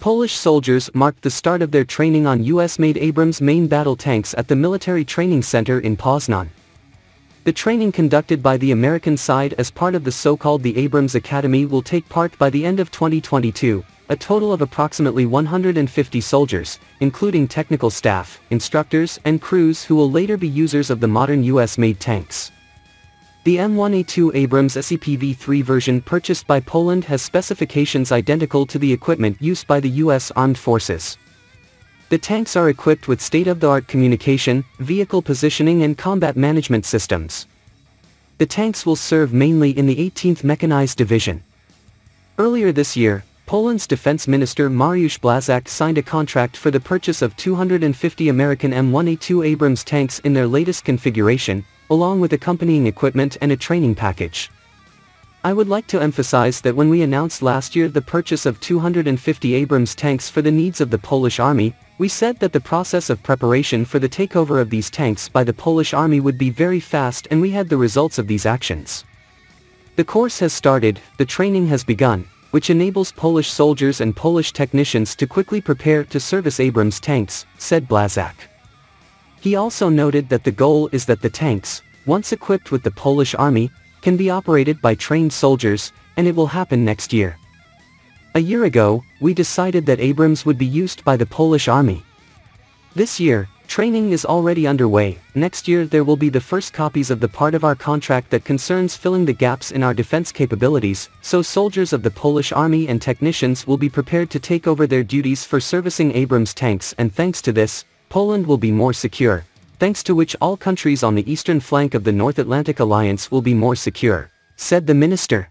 Polish soldiers marked the start of their training on US-made Abrams main battle tanks at the Military Training Center in Poznan. The training conducted by the American side as part of the so-called the Abrams Academy will take part by the end of 2022, a total of approximately 150 soldiers, including technical staff, instructors, and crews who will later be users of the modern US-made tanks. The M1A2 Abrams SEPV-3 version purchased by Poland has specifications identical to the equipment used by the US Armed Forces. The tanks are equipped with state-of-the-art communication, vehicle positioning and combat management systems. The tanks will serve mainly in the 18th Mechanized Division. Earlier this year, Poland's defense minister Mariusz Blaszczak signed a contract for the purchase of 250 American M1A2 Abrams tanks in their latest configuration, along with accompanying equipment and a training package. I would like to emphasize that when we announced last year the purchase of 250 Abrams tanks for the needs of the Polish army, we said that the process of preparation for the takeover of these tanks by the Polish army would be very fast and we had the results of these actions. The course has started, the training has begun, which enables Polish soldiers and Polish technicians to quickly prepare to service Abrams tanks, said Blaszczak. He also noted that the goal is that the tanks, once equipped with the Polish army, can be operated by trained soldiers, and it will happen next year. A year ago, we decided that Abrams would be used by the Polish army. This year, training is already underway, next year there will be the first copies of the part of our contract that concerns filling the gaps in our defense capabilities, so soldiers of the Polish army and technicians will be prepared to take over their duties for servicing Abrams tanks and thanks to this, Poland will be more secure thanks to which all countries on the eastern flank of the North Atlantic Alliance will be more secure, said the minister.